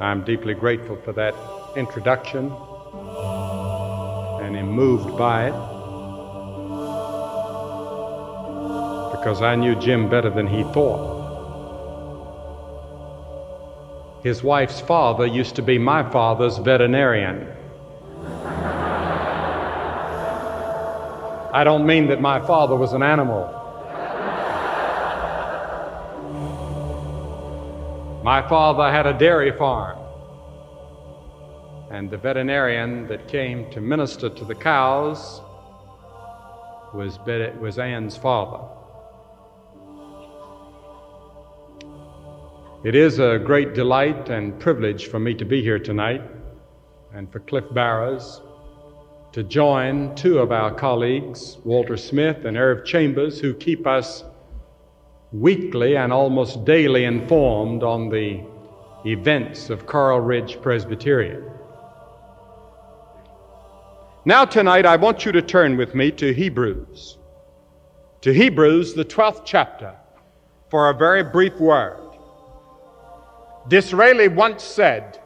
I'm deeply grateful for that introduction and am moved by it because I knew Jim better than he thought. His wife's father used to be my father's veterinarian. I don't mean that my father was an animal. My father had a dairy farm, and the veterinarian that came to minister to the cows was, was Ann's father. It is a great delight and privilege for me to be here tonight and for Cliff Barrows to join two of our colleagues, Walter Smith and Irv Chambers, who keep us weekly and almost daily informed on the events of Coral Ridge Presbyterian. Now, tonight, I want you to turn with me to Hebrews, to Hebrews, the 12th chapter, for a very brief word. Disraeli once said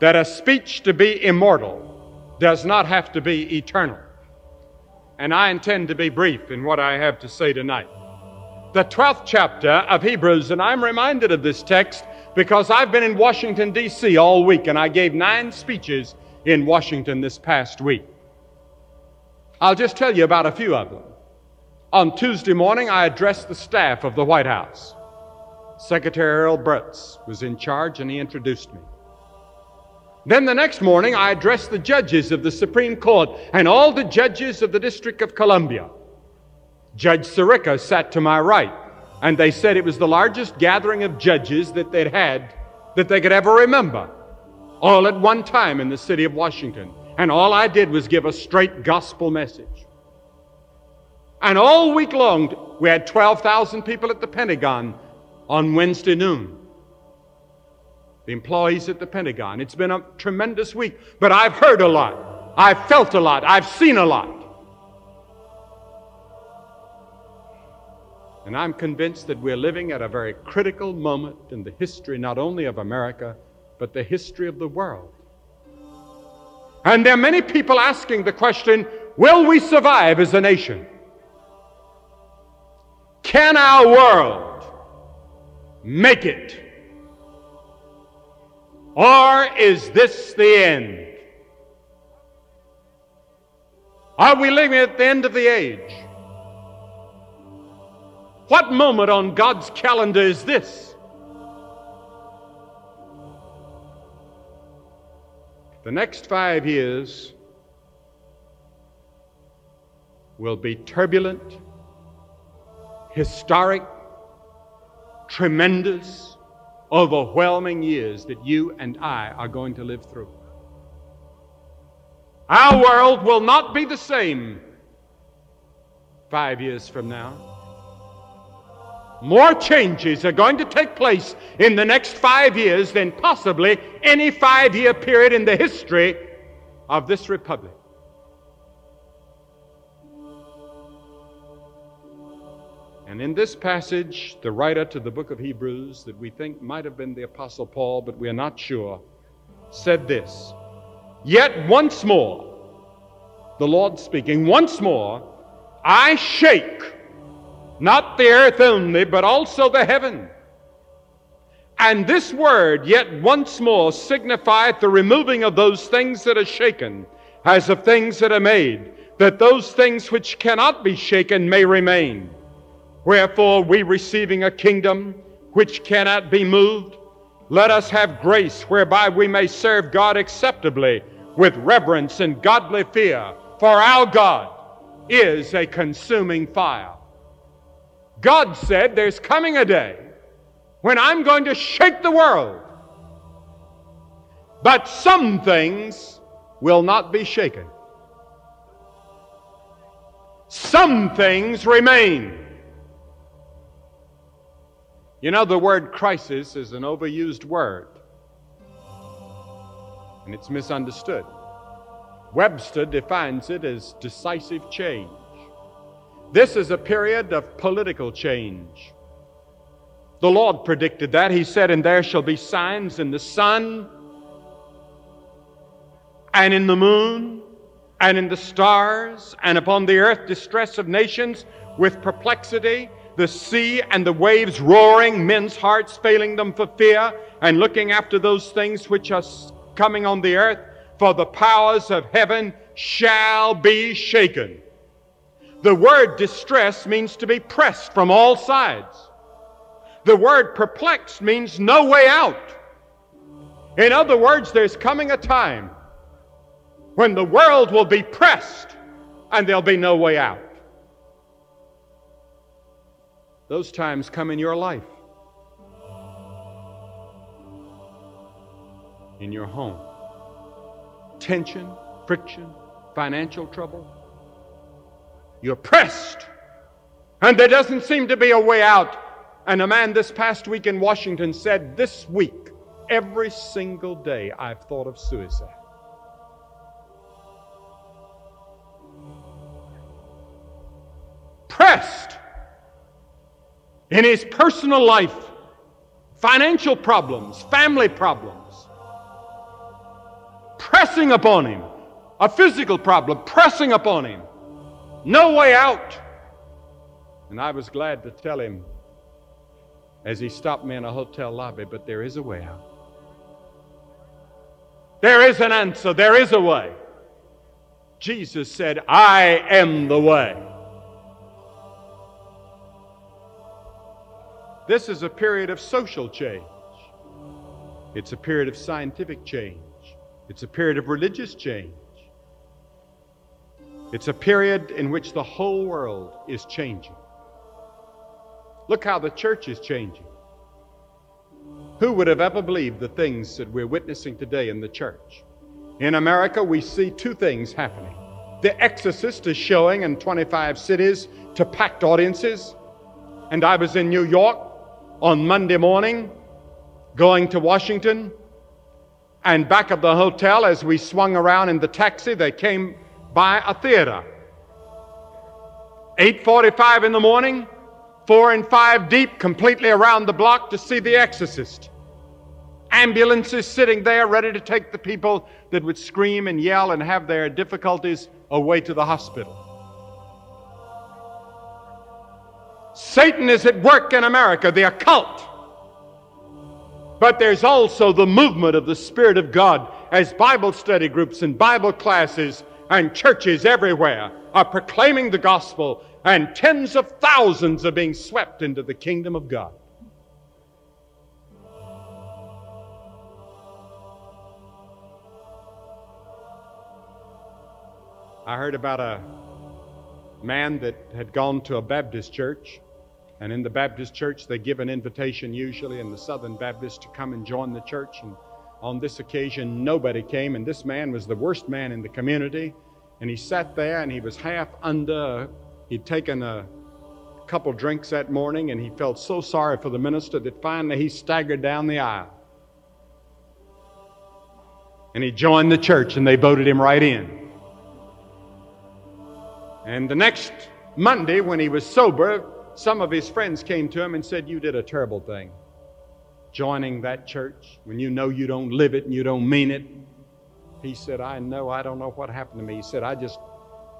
that a speech to be immortal does not have to be eternal. And I intend to be brief in what I have to say tonight the 12th chapter of Hebrews, and I'm reminded of this text because I've been in Washington, D.C. all week, and I gave nine speeches in Washington this past week. I'll just tell you about a few of them. On Tuesday morning, I addressed the staff of the White House. Secretary Earl Butz was in charge, and he introduced me. Then the next morning, I addressed the judges of the Supreme Court and all the judges of the District of Columbia. Judge Sirica sat to my right, and they said it was the largest gathering of judges that they'd had that they could ever remember, all at one time in the city of Washington. And all I did was give a straight gospel message. And all week long, we had 12,000 people at the Pentagon on Wednesday noon. The employees at the Pentagon. It's been a tremendous week, but I've heard a lot. I've felt a lot. I've seen a lot. And I'm convinced that we're living at a very critical moment in the history not only of America, but the history of the world. And there are many people asking the question will we survive as a nation? Can our world make it? Or is this the end? Are we living at the end of the age? What moment on God's calendar is this? The next five years will be turbulent, historic, tremendous, overwhelming years that you and I are going to live through. Our world will not be the same five years from now more changes are going to take place in the next five years than possibly any five year period in the history of this republic. And in this passage, the writer to the book of Hebrews, that we think might have been the Apostle Paul, but we are not sure, said this Yet once more, the Lord speaking, once more, I shake not the earth only, but also the heaven. And this word, yet once more, signifieth the removing of those things that are shaken, as of things that are made, that those things which cannot be shaken may remain. Wherefore, we receiving a kingdom which cannot be moved, let us have grace whereby we may serve God acceptably with reverence and godly fear, for our God is a consuming fire. God said there's coming a day when I'm going to shake the world. But some things will not be shaken. Some things remain. You know, the word crisis is an overused word, and it's misunderstood. Webster defines it as decisive change. This is a period of political change. The Lord predicted that. He said, And there shall be signs in the sun, and in the moon, and in the stars, and upon the earth distress of nations with perplexity, the sea and the waves roaring, men's hearts failing them for fear, and looking after those things which are coming on the earth, for the powers of heaven shall be shaken. The word distress means to be pressed from all sides. The word perplexed means no way out. In other words, there's coming a time when the world will be pressed and there'll be no way out. Those times come in your life, in your home. Tension, friction, financial trouble. You're pressed, and there doesn't seem to be a way out. And a man this past week in Washington said, This week, every single day, I've thought of suicide. Pressed. In his personal life, financial problems, family problems, pressing upon him, a physical problem pressing upon him, no way out. And I was glad to tell him as he stopped me in a hotel lobby, but there is a way out. There is an answer, there is a way. Jesus said, I am the way. This is a period of social change. It's a period of scientific change. It's a period of religious change. It's a period in which the whole world is changing. Look how the church is changing. Who would have ever believed the things that we're witnessing today in the church? In America, we see two things happening. The Exorcist is showing in 25 cities to packed audiences. And I was in New York on Monday morning going to Washington. And back at the hotel, as we swung around in the taxi, they came by a theater. 8:45 in the morning, four and five deep, completely around the block to see The Exorcist. Ambulances sitting there ready to take the people that would scream and yell and have their difficulties away to the hospital. Satan is at work in America, the occult. But there's also the movement of the Spirit of God as Bible study groups and Bible classes and churches everywhere are proclaiming the gospel, and tens of thousands are being swept into the kingdom of God. I heard about a man that had gone to a Baptist church and in the Baptist church, they give an invitation usually in the Southern Baptist to come and join the church. And on this occasion, nobody came. And this man was the worst man in the community. And he sat there and he was half under. He'd taken a couple drinks that morning and he felt so sorry for the minister that finally he staggered down the aisle. And he joined the church and they voted him right in. And the next Monday, when he was sober, some of his friends came to him and said, You did a terrible thing. Joining that church when you know you don't live it and you don't mean it. He said, I know, I don't know what happened to me. He said, I just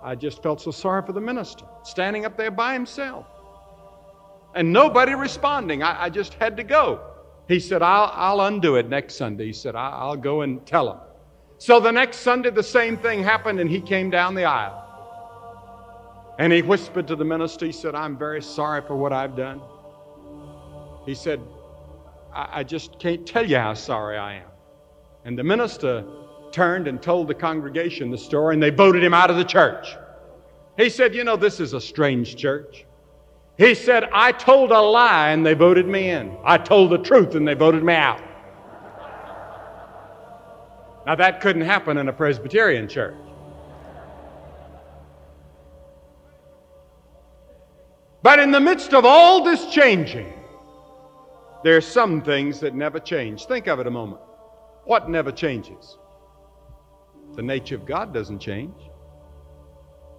I just felt so sorry for the minister, standing up there by himself. And nobody responding. I, I just had to go. He said, I'll, I'll undo it next Sunday. He said, I'll go and tell him. So the next Sunday, the same thing happened, and he came down the aisle. And he whispered to the minister, he said, I'm very sorry for what I've done. He said, I, I just can't tell you how sorry I am. And the minister turned and told the congregation the story, and they voted him out of the church. He said, You know, this is a strange church. He said, I told a lie and they voted me in. I told the truth and they voted me out. Now, that couldn't happen in a Presbyterian church. But in the midst of all this changing, there are some things that never change. Think of it a moment. What never changes? The nature of God doesn't change.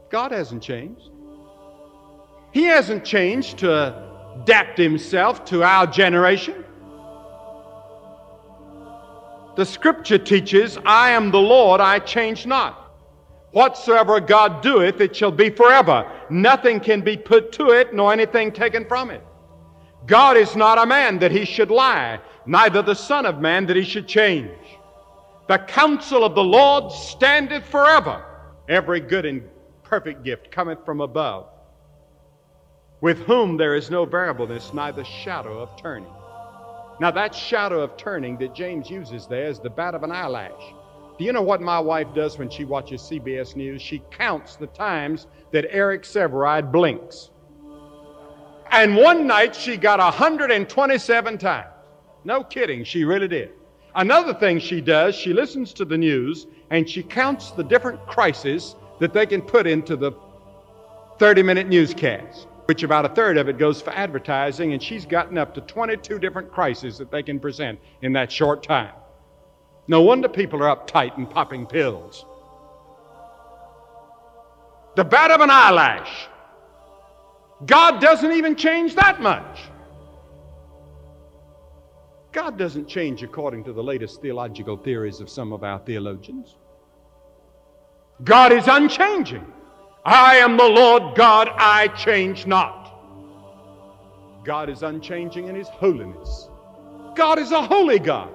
God hasn't changed. He hasn't changed to adapt himself to our generation. The scripture teaches, I am the Lord, I change not. Whatsoever God doeth, it shall be forever. Nothing can be put to it, nor anything taken from it. God is not a man that he should lie, neither the Son of Man that he should change. The counsel of the Lord standeth forever. Every good and perfect gift cometh from above, with whom there is no variableness, neither shadow of turning. Now, that shadow of turning that James uses there is the bat of an eyelash. Do you know what my wife does when she watches CBS News? She counts the times that Eric Sevareid blinks. And one night she got 127 times. No kidding, she really did. Another thing she does, she listens to the news and she counts the different crises that they can put into the 30 minute newscast, which about a third of it goes for advertising, and she's gotten up to 22 different crises that they can present in that short time. No wonder people are uptight and popping pills. The bat of an eyelash. God doesn't even change that much. God doesn't change according to the latest theological theories of some of our theologians. God is unchanging. I am the Lord God, I change not. God is unchanging in His holiness. God is a holy God.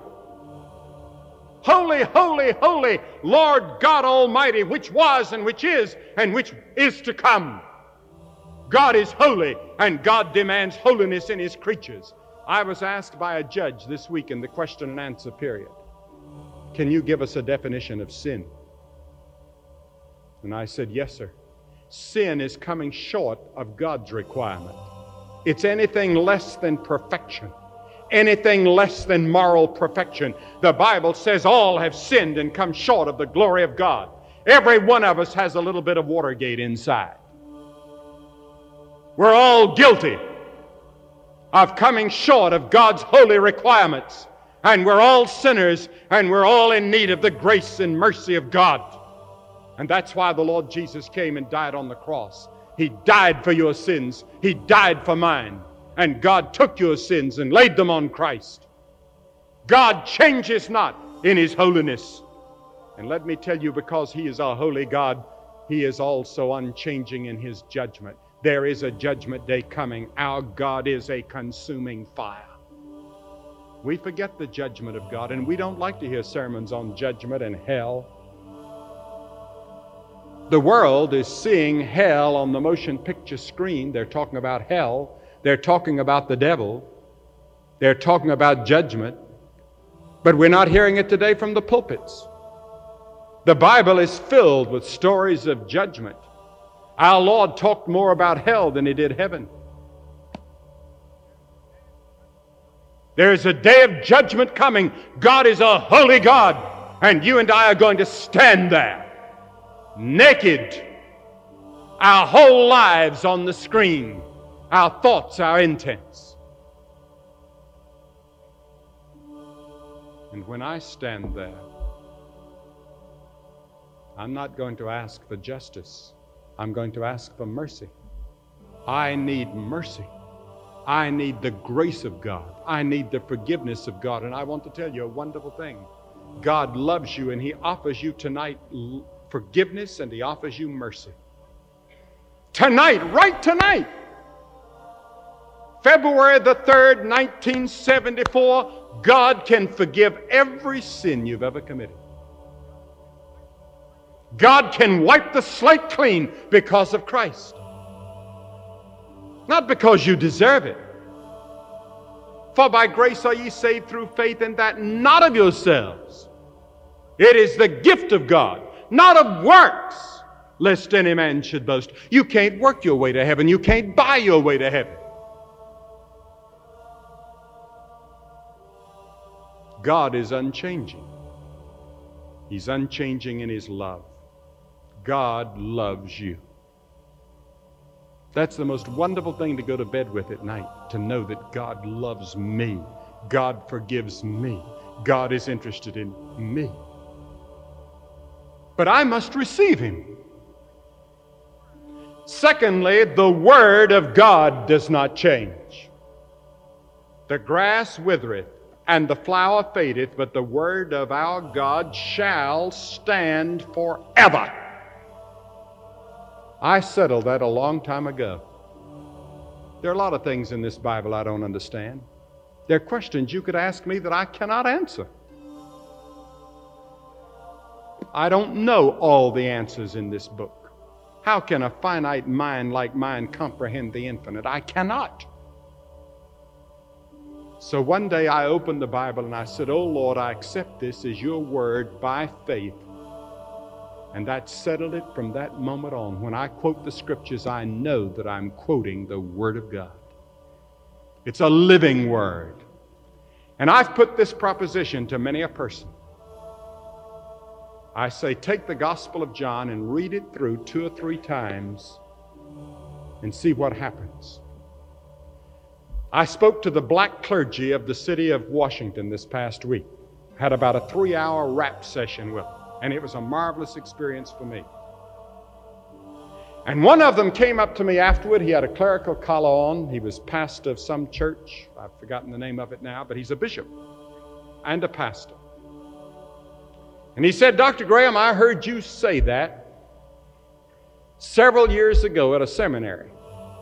Holy, holy, holy, Lord God Almighty, which was and which is and which is to come. God is holy, and God demands holiness in His creatures. I was asked by a judge this week in the question and answer period Can you give us a definition of sin? And I said, Yes, sir. Sin is coming short of God's requirement. It's anything less than perfection, anything less than moral perfection. The Bible says all have sinned and come short of the glory of God. Every one of us has a little bit of Watergate inside. We're all guilty of coming short of God's holy requirements. And we're all sinners and we're all in need of the grace and mercy of God. And that's why the Lord Jesus came and died on the cross. He died for your sins, He died for mine. And God took your sins and laid them on Christ. God changes not in His holiness. And let me tell you, because He is our holy God, He is also unchanging in His judgment. There is a judgment day coming. Our God is a consuming fire. We forget the judgment of God, and we don't like to hear sermons on judgment and hell. The world is seeing hell on the motion picture screen. They're talking about hell. They're talking about the devil. They're talking about judgment. But we're not hearing it today from the pulpits. The Bible is filled with stories of judgment. Our Lord talked more about hell than he did heaven. There is a day of judgment coming. God is a holy God, and you and I are going to stand there naked, our whole lives on the screen, our thoughts, our intents. And when I stand there, I'm not going to ask for justice. I'm going to ask for mercy. I need mercy. I need the grace of God. I need the forgiveness of God. And I want to tell you a wonderful thing God loves you, and He offers you tonight forgiveness, and He offers you mercy. Tonight, right tonight, February the 3rd, 1974, God can forgive every sin you've ever committed. God can wipe the slate clean because of Christ. Not because you deserve it. For by grace are ye saved through faith, and that not of yourselves. It is the gift of God, not of works, lest any man should boast. You can't work your way to heaven, you can't buy your way to heaven. God is unchanging. He's unchanging in His love. God loves you. That's the most wonderful thing to go to bed with at night, to know that God loves me. God forgives me. God is interested in me. But I must receive Him. Secondly, the Word of God does not change. The grass withereth and the flower fadeth, but the Word of our God shall stand forever. I settled that a long time ago. There are a lot of things in this Bible I don't understand. There are questions you could ask me that I cannot answer. I don't know all the answers in this book. How can a finite mind like mine comprehend the infinite? I cannot. So one day I opened the Bible and I said, Oh Lord, I accept this as your word by faith. And that settled it from that moment on. When I quote the scriptures, I know that I'm quoting the Word of God. It's a living Word. And I've put this proposition to many a person. I say, take the Gospel of John and read it through two or three times and see what happens. I spoke to the black clergy of the city of Washington this past week. Had about a three hour rap session with them, and it was a marvelous experience for me. And one of them came up to me afterward. He had a clerical collar on. He was pastor of some church. I've forgotten the name of it now, but he's a bishop and a pastor. And he said, Dr. Graham, I heard you say that several years ago at a seminary.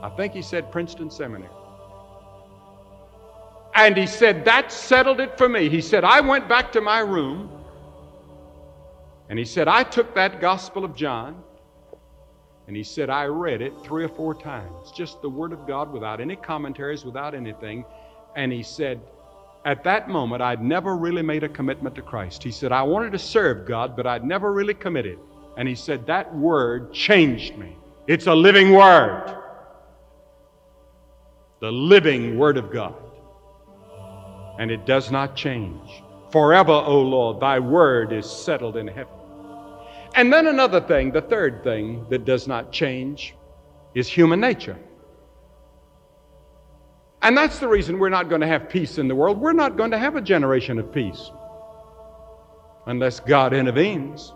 I think he said Princeton Seminary. And he said, That settled it for me. He said, I went back to my room and he said, I took that Gospel of John and he said, I read it three or four times, just the Word of God without any commentaries, without anything. And he said, at that moment, I'd never really made a commitment to Christ. He said, I wanted to serve God, but I'd never really committed. And he said, That word changed me. It's a living word. The living word of God. And it does not change. Forever, O Lord, thy word is settled in heaven. And then another thing, the third thing that does not change is human nature. And that's the reason we're not going to have peace in the world. We're not going to have a generation of peace unless God intervenes.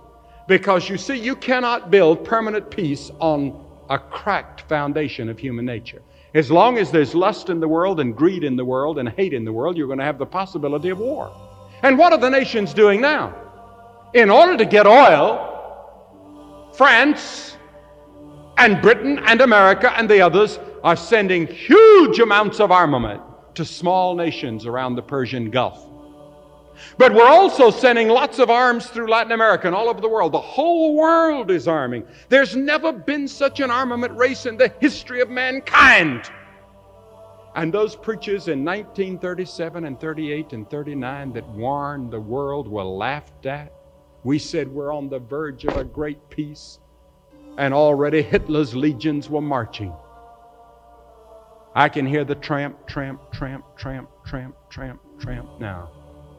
Because you see, you cannot build permanent peace on a cracked foundation of human nature. As long as there's lust in the world and greed in the world and hate in the world, you're going to have the possibility of war. And what are the nations doing now? In order to get oil, France and Britain and America and the others are sending huge amounts of armament to small nations around the Persian Gulf. But we're also sending lots of arms through Latin America and all over the world. The whole world is arming. There's never been such an armament race in the history of mankind. And those preachers in 1937 and 38 and 39 that warned the world were laughed at. We said we're on the verge of a great peace, and already Hitler's legions were marching. I can hear the tramp, tramp, tramp, tramp, tramp, tramp, tramp now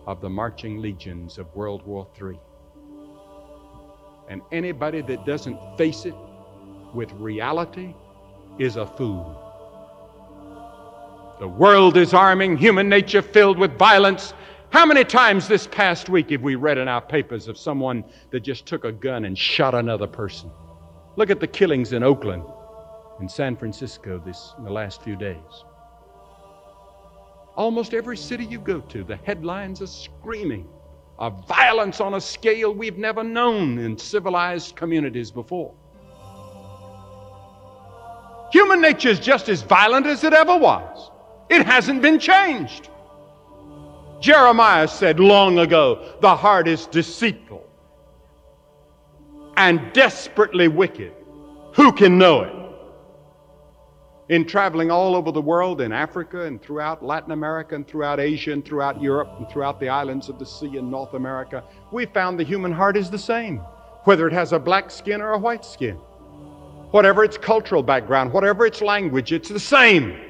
of the marching legions of World War III. And anybody that doesn't face it with reality is a fool. The world is arming, human nature filled with violence. How many times this past week have we read in our papers of someone that just took a gun and shot another person? Look at the killings in Oakland in San Francisco this in the last few days. Almost every city you go to, the headlines are screaming of violence on a scale we've never known in civilized communities before. Human nature is just as violent as it ever was. It hasn't been changed. Jeremiah said long ago, the heart is deceitful and desperately wicked. Who can know it? in traveling all over the world, in Africa and throughout Latin America and throughout Asia and throughout Europe and throughout the islands of the sea in North America, we found the human heart is the same, whether it has a black skin or a white skin. Whatever its cultural background, whatever its language, it's the same.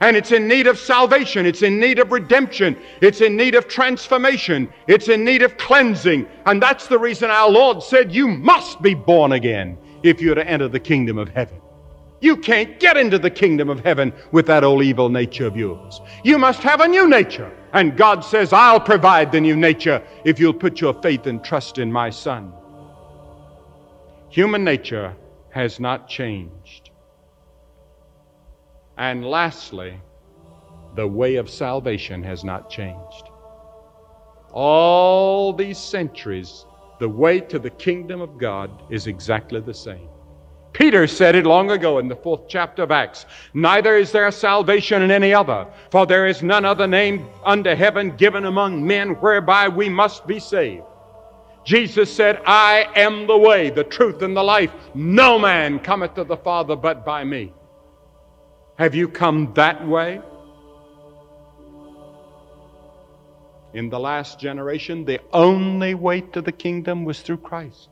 And it's in need of salvation. It's in need of redemption. It's in need of transformation. It's in need of cleansing. And that's the reason our Lord said, You must be born again if you're to enter the kingdom of heaven. You can't get into the kingdom of heaven with that old evil nature of yours. You must have a new nature. And God says, I'll provide the new nature if you'll put your faith and trust in my Son. Human nature has not changed. And lastly, the way of salvation has not changed. All these centuries, the way to the kingdom of God is exactly the same. Peter said it long ago in the fourth chapter of Acts Neither is there salvation in any other, for there is none other name under heaven given among men whereby we must be saved. Jesus said, I am the way, the truth, and the life. No man cometh to the Father but by me. Have you come that way? In the last generation, the only way to the kingdom was through Christ.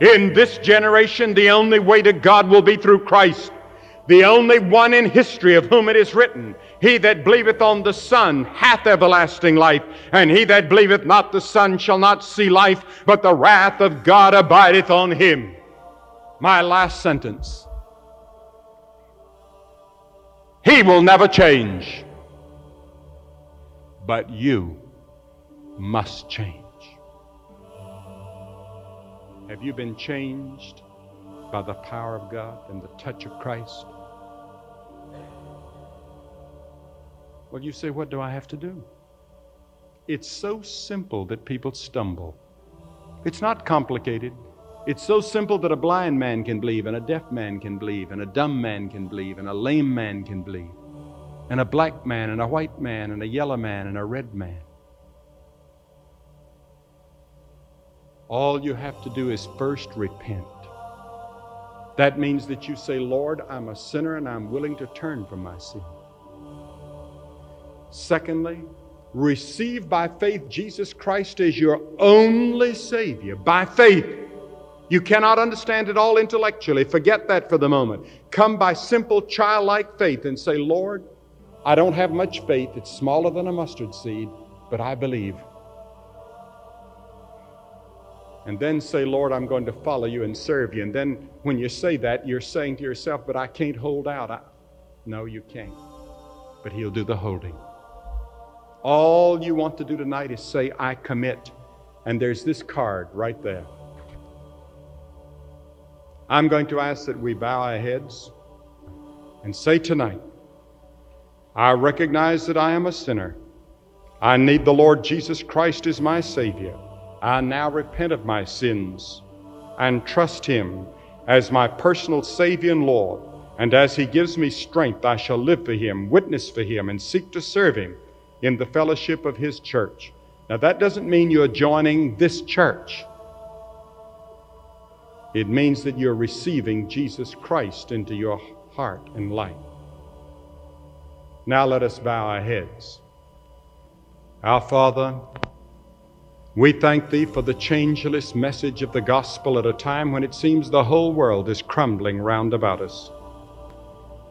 In this generation, the only way to God will be through Christ. The only one in history of whom it is written, He that believeth on the Son hath everlasting life, and he that believeth not the Son shall not see life, but the wrath of God abideth on him. My last sentence. He will never change but you must change. Have you been changed by the power of God and the touch of Christ? Well, you say, What do I have to do? It's so simple that people stumble. It's not complicated. It's so simple that a blind man can believe, and a deaf man can believe, and a dumb man can believe, and a lame man can believe and a black man and a white man and a yellow man and a red man. All you have to do is first repent. That means that you say, Lord, I'm a sinner and I'm willing to turn from my sin. Secondly, receive by faith Jesus Christ as your only Savior. By faith. You cannot understand it all intellectually. Forget that for the moment. Come by simple childlike faith and say, Lord, I don't have much faith. It's smaller than a mustard seed, but I believe. And then say, Lord, I'm going to follow you and serve you. And then when you say that, you're saying to yourself, but I can't hold out. I... No, you can't. But He'll do the holding. All you want to do tonight is say, I commit. And there's this card right there. I'm going to ask that we bow our heads and say tonight, I recognize that I am a sinner. I need the Lord Jesus Christ as my Savior. I now repent of my sins and trust Him as my personal Savior and Lord. And as He gives me strength, I shall live for Him, witness for Him, and seek to serve Him in the fellowship of His church. Now, that doesn't mean you're joining this church. It means that you're receiving Jesus Christ into your heart and life. Now let us bow our heads. Our Father, we thank Thee for the changeless message of the gospel at a time when it seems the whole world is crumbling round about us.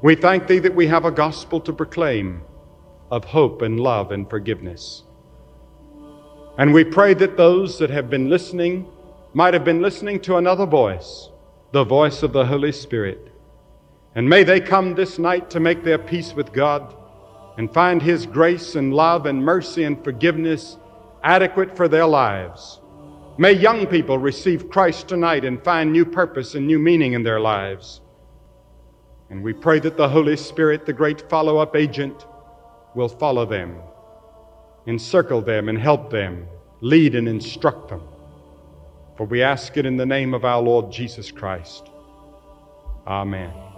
We thank Thee that we have a gospel to proclaim of hope and love and forgiveness. And we pray that those that have been listening might have been listening to another voice, the voice of the Holy Spirit. And may they come this night to make their peace with God and find His grace and love and mercy and forgiveness adequate for their lives. May young people receive Christ tonight and find new purpose and new meaning in their lives. And we pray that the Holy Spirit, the great follow up agent, will follow them, encircle them, and help them, lead and instruct them. For we ask it in the name of our Lord Jesus Christ. Amen.